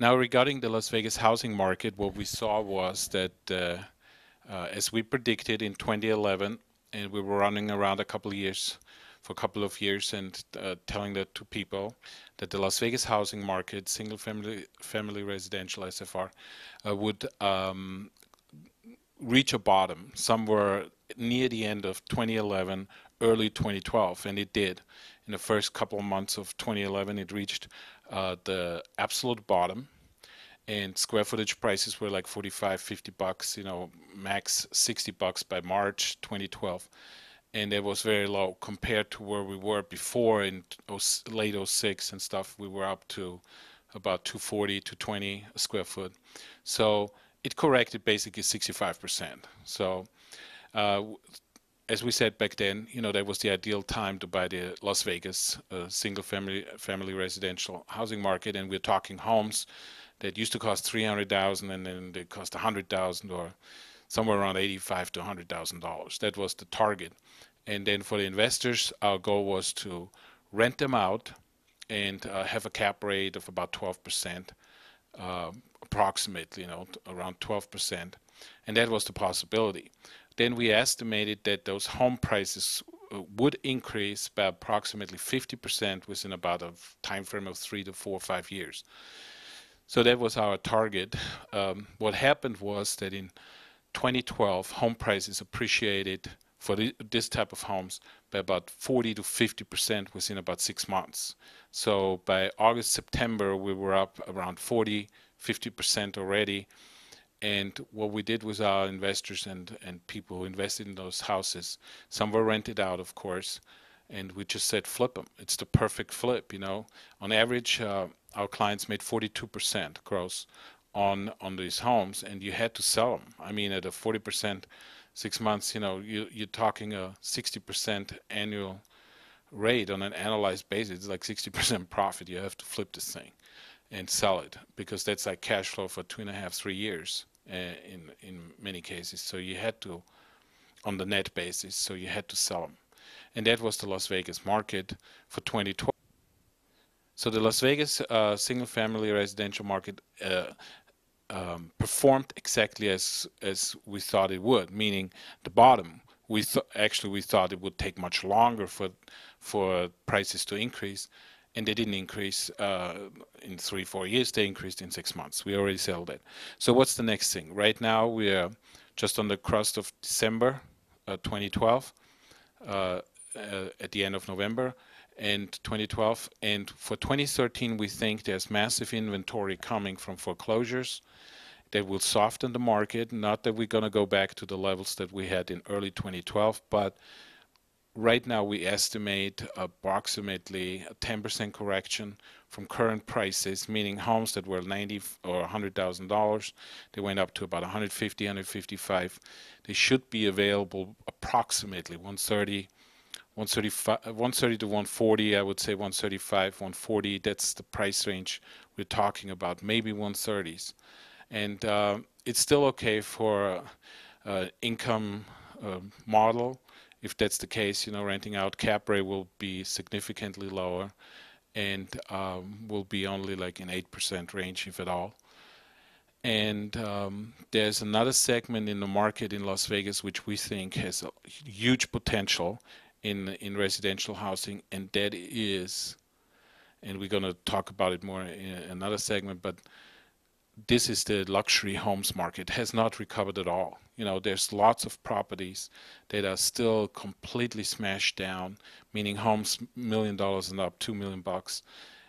Now, regarding the Las Vegas housing market, what we saw was that, uh, uh, as we predicted in 2011, and we were running around a couple of years, for a couple of years, and uh, telling that to people, that the Las Vegas housing market, single-family family residential SFR, uh, would um, reach a bottom somewhere near the end of 2011, early 2012, and it did. In the first couple of months of 2011, it reached uh, the absolute bottom and square footage prices were like 45 50 bucks you know max 60 bucks by march 2012 and it was very low compared to where we were before in late 06 and stuff. We were up to about 240 to 20 a square foot. So it corrected basically 65 percent. So uh, as we said back then, you know, that was the ideal time to buy the Las Vegas uh, single family family residential housing market, and we're talking homes that used to cost three hundred thousand, and then they cost a hundred thousand, or somewhere around eighty-five to hundred thousand dollars. That was the target, and then for the investors, our goal was to rent them out and uh, have a cap rate of about twelve percent, uh, approximately, you know, around twelve percent, and that was the possibility then we estimated that those home prices uh, would increase by approximately 50% within about a time frame of three to four or five years. So that was our target. Um, what happened was that in 2012, home prices appreciated for this type of homes by about 40 to 50% within about six months. So by August, September, we were up around 40, 50% already. And what we did with our investors and, and people who invested in those houses, some were rented out, of course, and we just said flip them. It's the perfect flip, you know. On average, uh, our clients made 42% gross on on these homes, and you had to sell them. I mean, at a 40% six months, you know, you, you're talking a 60% annual rate on an analyzed basis. It's like 60% profit. You have to flip this thing and sell it because that's like cash flow for two and a half, three years. Uh, in in many cases. So you had to, on the net basis, so you had to sell them, and that was the Las Vegas market for 2012. So the Las Vegas uh, single-family residential market uh, um, performed exactly as as we thought it would, meaning the bottom. We actually we thought it would take much longer for for prices to increase, and they didn't increase uh, in three, four years. They increased in six months. We already sold it. So what's the next thing? Right now we are just on the crust of December uh, 2012, uh, uh, at the end of November and 2012. And for 2013, we think there's massive inventory coming from foreclosures that will soften the market. Not that we're going to go back to the levels that we had in early 2012, but right now we estimate approximately a 10% correction from current prices, meaning homes that were 90 or 100,000 dollars, they went up to about 150, 155. They should be available approximately 130, 135, 130 to 140. I would say 135, 140. That's the price range we're talking about. Maybe 130s, and uh, it's still okay for uh, income uh, model if that's the case, you know, renting out cap rate will be significantly lower and um, will be only like an 8% range, if at all. And um, there's another segment in the market in Las Vegas which we think has a huge potential in in residential housing, and that is, and we're going to talk about it more in another segment, but this is the luxury homes market has not recovered at all. You know there's lots of properties that are still completely smashed down meaning homes million dollars and up two million bucks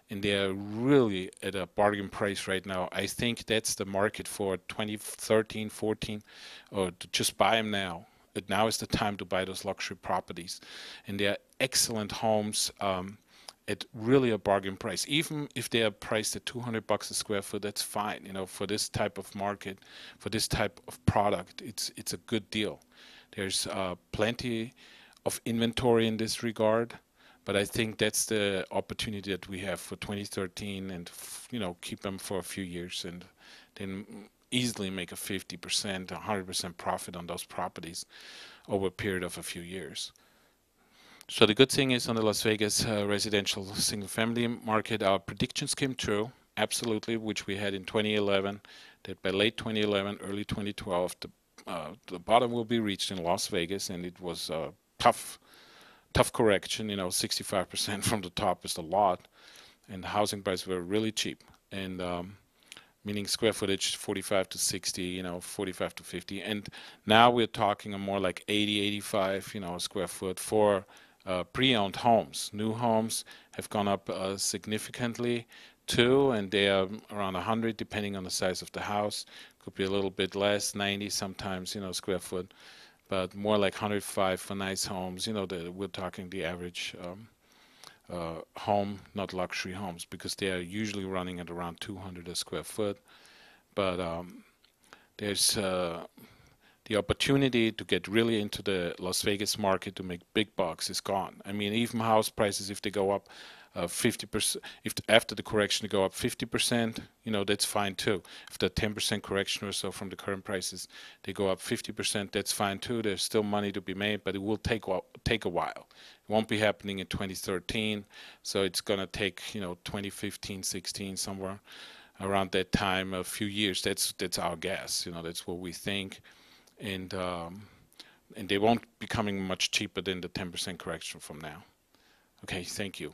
and they're really at a bargain price right now. I think that's the market for 2013 14 or to just buy them now. Now is the time to buy those luxury properties. And they're excellent homes um, at really a bargain price. Even if they are priced at 200 bucks a square foot, that's fine. You know, for this type of market, for this type of product, it's it's a good deal. There's uh, plenty of inventory in this regard, but I think that's the opportunity that we have for 2013, and you know, keep them for a few years, and then easily make a 50%, 100% profit on those properties over a period of a few years. So the good thing is on the Las Vegas uh, residential single family market, our predictions came true. absolutely, which we had in 2011, that by late 2011, early 2012, the uh, the bottom will be reached in Las Vegas, and it was a tough, tough correction. You know, 65% from the top is a lot, and the housing prices were really cheap, and um, meaning square footage 45 to 60, you know, 45 to 50, and now we're talking a more like 80, 85, you know, square foot for uh, pre-owned homes. New homes have gone up uh, significantly too, and they are around 100 depending on the size of the house. Could be a little bit less, 90 sometimes, you know, square foot, but more like 105 for nice homes. You know, the, we're talking the average um, uh, home, not luxury homes, because they are usually running at around 200 a square foot. But um, there's uh, the opportunity to get really into the Las Vegas market to make big bucks is gone. I mean, even house prices, if they go up uh, 50%, if after the correction they go up 50%, you know, that's fine too. If the 10% correction or so from the current prices, they go up 50%, that's fine too. There's still money to be made, but it will take take a while. It won't be happening in 2013, so it's going to take, you know, 2015, 16, somewhere around that time, a few years. That's that's our guess. You know, that's what we think and um, and they won't be coming much cheaper than the 10% correction from now. Okay, thank you.